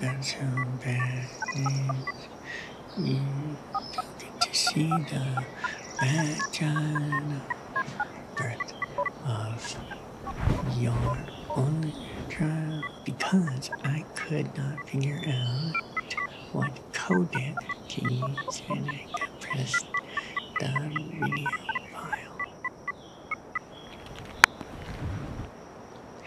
got some bad news. You don't get to see the vagina birth of your only child because I could not figure out what codec use and I compressed the video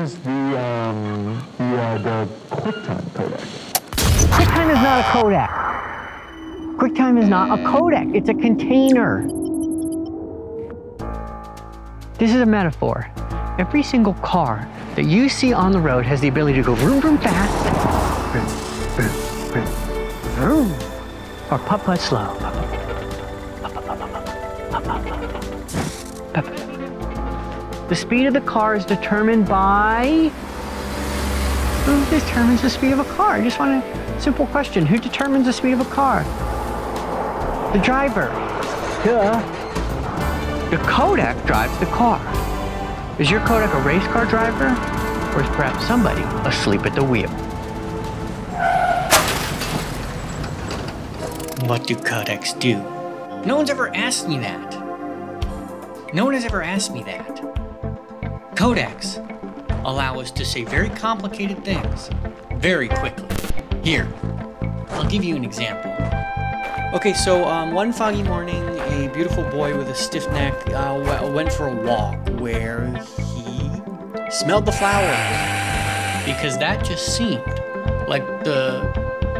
use the, um, the, uh, the QuickTime codec. QuickTime is not a codec. QuickTime is not a codec. It's a container. This is a metaphor. Every single car that you see on the road has the ability to go vroom vroom fast, vroom vroom vroom, or putt putt slow. The speed of the car is determined by who determines the speed of a car? I just want a simple question. Who determines the speed of a car? The driver. Duh. The codec drives the car. Is your codec a race car driver? Or is perhaps somebody asleep at the wheel? What do codecs do? No one's ever asked me that. No one has ever asked me that. Codecs allow us to say very complicated things very quickly. Here, I'll give you an example. Okay, so um, one foggy morning, a beautiful boy with a stiff neck uh, went for a walk where he smelled the flowers because that just seemed like the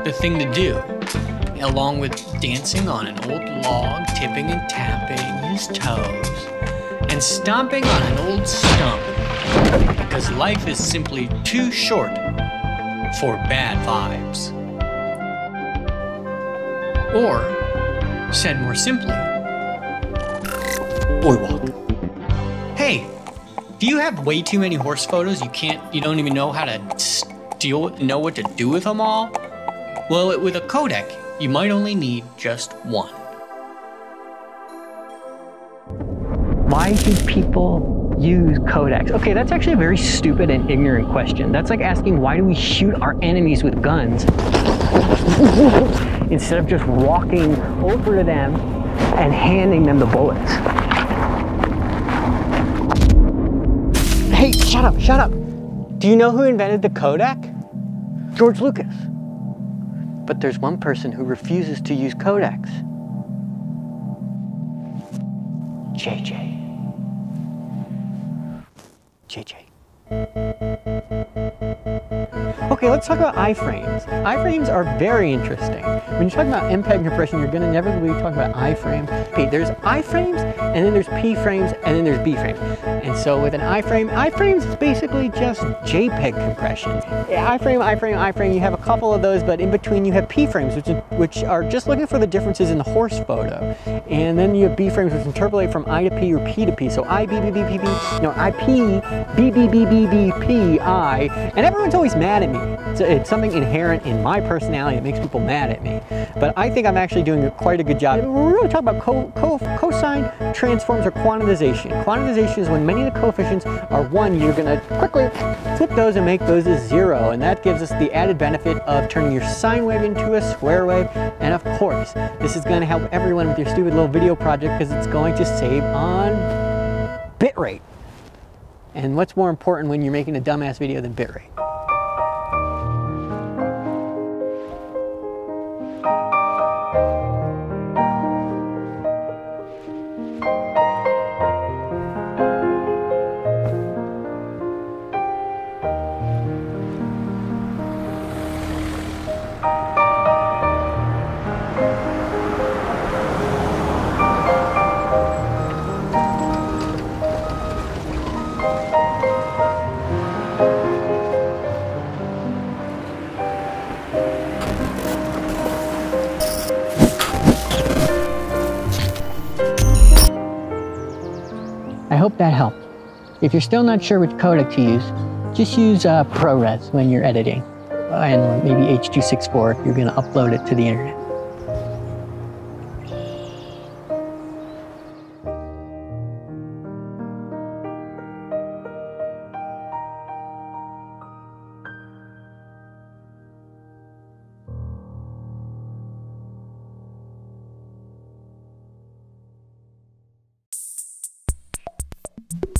the thing to do, along with dancing on an old log, tipping and tapping his toes, and stomping on an old stump because life is simply too short for bad vibes. Or, said more simply, boy walk. Hey, do you have way too many horse photos? You can't, you don't even know how to steal, know what to do with them all? Well, with a codec, you might only need just one. Why do people use codecs? Okay, that's actually a very stupid and ignorant question. That's like asking why do we shoot our enemies with guns instead of just walking over to them and handing them the bullets. Hey, shut up, shut up. Do you know who invented the codec? George Lucas. But there's one person who refuses to use codecs. JJ. JJ. Okay, let's talk about iframes. Iframes are very interesting. When you're talking about MPEG compression, you're going to inevitably talk about iframes. There's iframes, and then there's P frames, and then there's B frames. And so with an iframe, iframes is basically just JPEG compression. Iframe, iframe, iframe, you have a couple of those, but in between you have P frames, which, which are just looking for the differences in the horse photo. And then you have B frames, which interpolate from I to P or P to P. So I, B, B, B, P, P, no, I, P, B, B, B, B, B, P, I. And everyone's always mad at me. It's, it's something inherent in my personality that makes people mad at me. But I think I'm actually doing quite a good job. We're really talking about co co cosine transforms or quantization. Quantization is when many of the coefficients are one, you're gonna quickly flip those and make those a zero. And that gives us the added benefit of turning your sine wave into a square wave. And of course, this is gonna help everyone with your stupid little video project because it's going to save on bitrate. And what's more important when you're making a dumbass video than bitrate? Hope that helped. If you're still not sure which codec to use, just use uh, ProRes when you're editing, and maybe H.264 if you're going to upload it to the internet. you